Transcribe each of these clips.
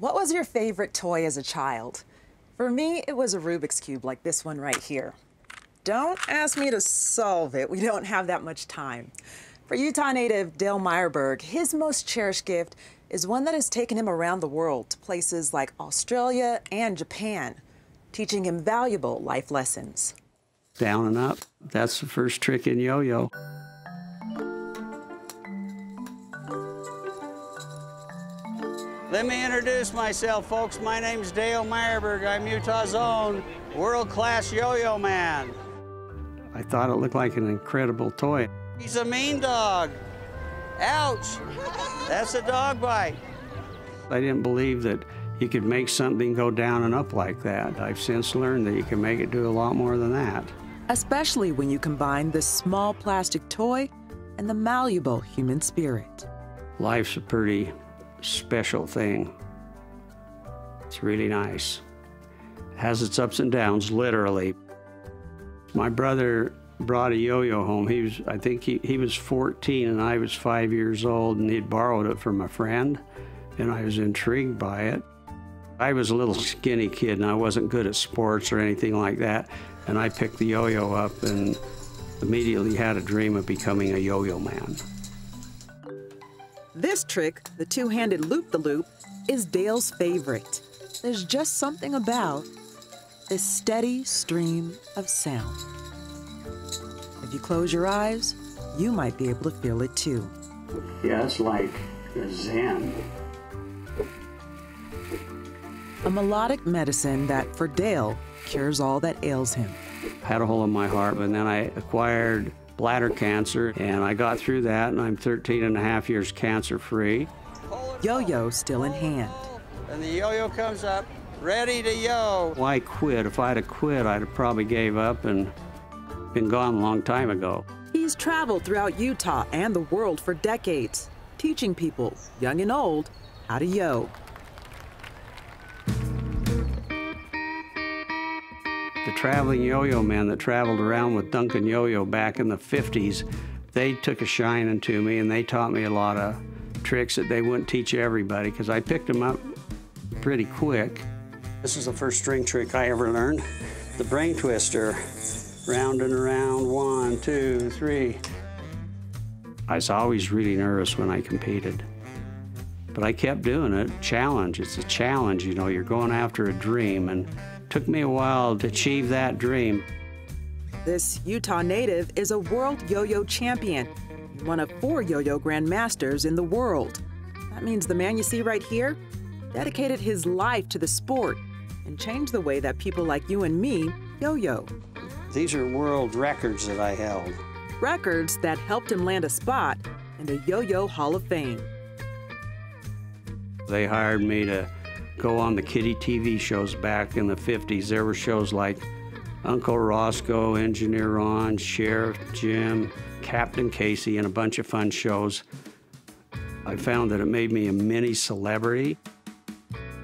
What was your favorite toy as a child? For me, it was a Rubik's Cube like this one right here. Don't ask me to solve it. We don't have that much time. For Utah native Dale Myrberg, his most cherished gift is one that has taken him around the world to places like Australia and Japan, teaching him valuable life lessons. Down and up, that's the first trick in yo-yo. Let me introduce myself, folks. My name's Dale Myrberg. I'm Utah's own world-class yo-yo man. I thought it looked like an incredible toy. He's a mean dog. Ouch! That's a dog bite. I didn't believe that you could make something go down and up like that. I've since learned that you can make it do a lot more than that. Especially when you combine this small plastic toy and the malleable human spirit. Life's a pretty special thing. It's really nice. It has its ups and downs, literally. My brother brought a yo-yo home. He was, I think he, he was 14 and I was five years old and he'd borrowed it from a friend and I was intrigued by it. I was a little skinny kid and I wasn't good at sports or anything like that. And I picked the yo-yo up and immediately had a dream of becoming a yo-yo man. This trick, the two-handed loop-the-loop, is Dale's favorite. There's just something about this steady stream of sound. If you close your eyes, you might be able to feel it too. Yeah, it's like Zen. A melodic medicine that, for Dale, cures all that ails him. I Had a hole in my heart, but then I acquired bladder cancer, and I got through that, and I'm 13 and a half years cancer free. Yo-yo still in hand. And the yo-yo comes up, ready to yo. Why quit? If I'd have quit, I'd have probably gave up and been gone a long time ago. He's traveled throughout Utah and the world for decades, teaching people, young and old, how to yo. The traveling yo-yo men that traveled around with Duncan Yo-Yo back in the 50s, they took a shining to me and they taught me a lot of tricks that they wouldn't teach everybody because I picked them up pretty quick. This is the first string trick I ever learned. The brain twister, round and around, one, two, three. I was always really nervous when I competed. But I kept doing it. Challenge, it's a challenge, you know, you're going after a dream and Took me a while to achieve that dream. This Utah native is a world yo-yo champion, one of four yo-yo grandmasters in the world. That means the man you see right here dedicated his life to the sport and changed the way that people like you and me yo-yo. These are world records that I held. Records that helped him land a spot in the Yo-Yo Hall of Fame. They hired me to go on the kiddie TV shows back in the 50s. There were shows like Uncle Roscoe, Engineer Ron, Sheriff Jim, Captain Casey, and a bunch of fun shows. I found that it made me a mini celebrity.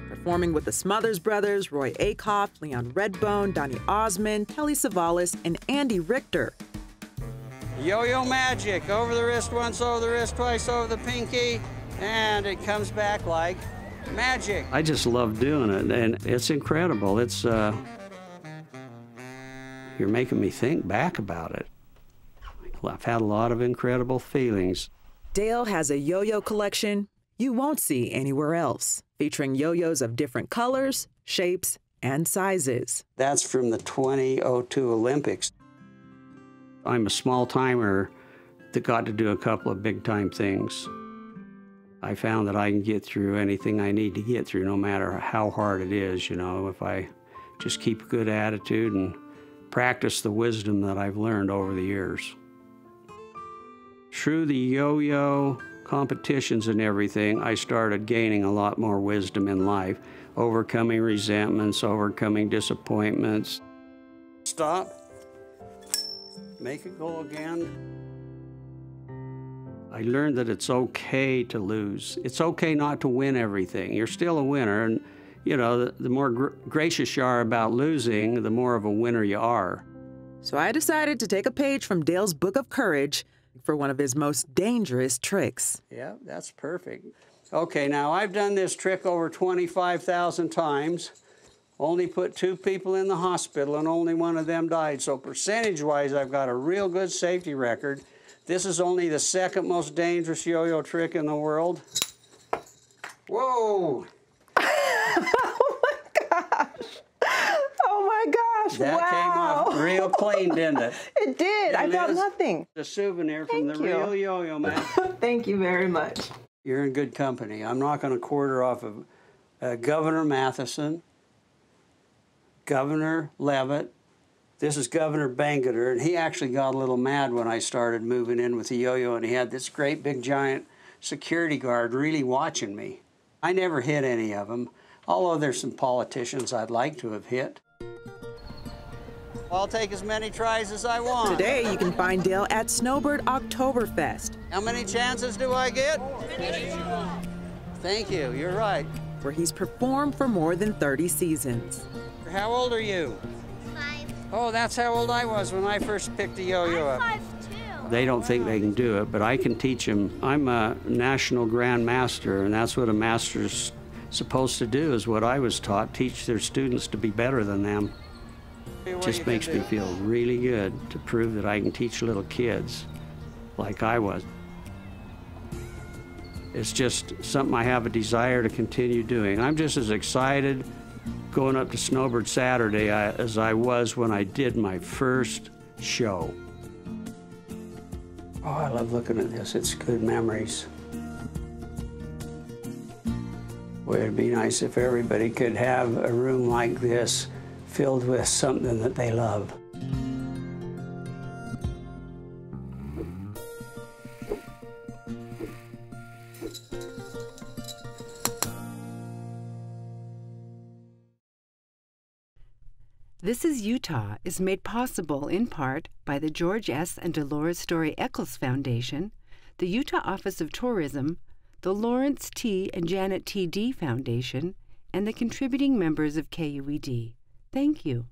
Performing with the Smothers Brothers, Roy Acuff, Leon Redbone, Donny Osmond, Telly Savalas, and Andy Richter. Yo-yo magic, over the wrist once, over the wrist twice, over the pinky, and it comes back like Magic. I just love doing it, and it's incredible. It's, uh, you're making me think back about it. I've had a lot of incredible feelings. Dale has a yo-yo collection you won't see anywhere else, featuring yo-yos of different colors, shapes, and sizes. That's from the 2002 Olympics. I'm a small timer that got to do a couple of big time things. I found that I can get through anything I need to get through, no matter how hard it is, you know, if I just keep a good attitude and practice the wisdom that I've learned over the years. Through the yo-yo competitions and everything, I started gaining a lot more wisdom in life, overcoming resentments, overcoming disappointments. Stop. Make it go again. I learned that it's okay to lose. It's okay not to win everything. You're still a winner. And, you know, the, the more gr gracious you are about losing, the more of a winner you are. So I decided to take a page from Dale's Book of Courage for one of his most dangerous tricks. Yeah, that's perfect. Okay, now I've done this trick over 25,000 times. Only put two people in the hospital and only one of them died. So percentage wise, I've got a real good safety record. This is only the second most dangerous yo-yo trick in the world. Whoa! oh my gosh! Oh my gosh! That wow. came off real clean, didn't it? It did. I felt nothing. A souvenir from Thank the you. real yo-yo man. Thank you very much. You're in good company. I'm not going to quarter off of uh, Governor Matheson, Governor Leavitt. This is Governor Bangerter, and he actually got a little mad when I started moving in with the yo-yo, and he had this great big giant security guard really watching me. I never hit any of them, although there's some politicians I'd like to have hit. I'll take as many tries as I want. Today, you can find Dale at Snowbird Oktoberfest, How many chances do I get? Thank you, you're right. where he's performed for more than 30 seasons. How old are you? Five. Oh, that's how old I was when I first picked a yo-yo up. Five two. They don't think they can do it, but I can teach them. I'm a national grand master, and that's what a master's supposed to do, is what I was taught, teach their students to be better than them. It Just makes me feel really good to prove that I can teach little kids like I was. It's just something I have a desire to continue doing. I'm just as excited going up to Snowbird Saturday as I was when I did my first show. Oh, I love looking at this. It's good memories. It'd be nice if everybody could have a room like this filled with something that they love. This is Utah is made possible in part by the George S. and Dolores Story Eccles Foundation, the Utah Office of Tourism, the Lawrence T. and Janet T. Dee Foundation, and the contributing members of KUED. Thank you.